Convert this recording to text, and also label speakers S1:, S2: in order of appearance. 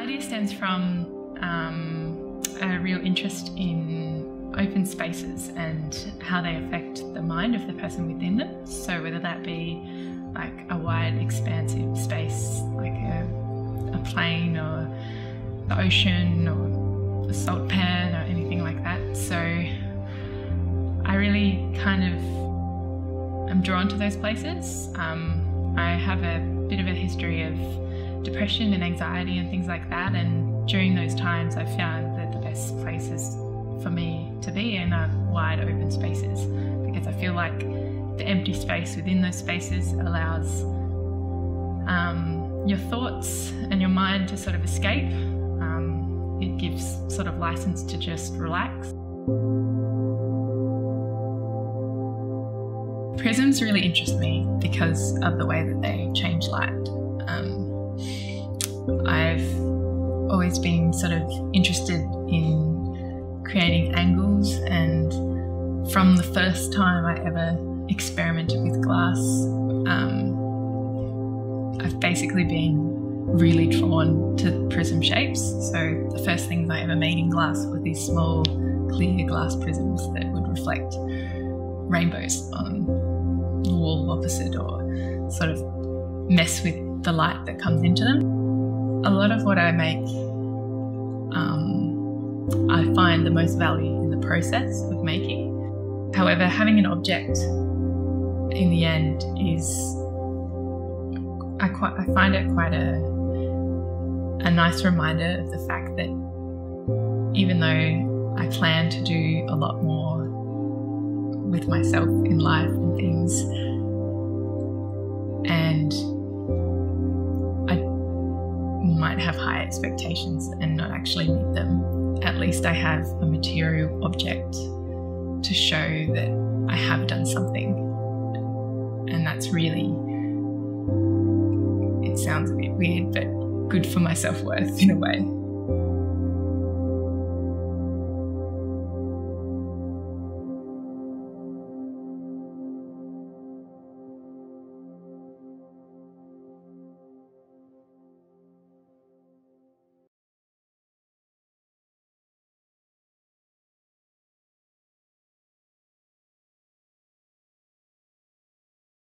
S1: idea stems from um, a real interest in open spaces and how they affect the mind of the person within them. So, whether that be like a wide, expansive space, like a, a plain or the ocean or a salt pan or anything like that. So, I really kind of am drawn to those places. Um, I have a bit of a history of depression and anxiety and things like that. And during those times, I found that the best places for me to be in are wide open spaces because I feel like the empty space within those spaces allows um, your thoughts and your mind to sort of escape. Um, it gives sort of license to just relax. Prisms really interest me because of the way that they change light. I've always been sort of interested in creating angles, and from the first time I ever experimented with glass, um, I've basically been really drawn to prism shapes. So the first things I ever made in glass were these small clear glass prisms that would reflect rainbows on the wall opposite or sort of mess with the light that comes into them a lot of what I make, um, I find the most value in the process of making. However, having an object in the end is, I, quite, I find it quite a, a nice reminder of the fact that even though I plan to do a lot more with myself in life and things, might have high expectations and not actually meet them, at least I have a material object to show that I have done something. And that's really, it sounds a bit weird, but good for my self worth in a way.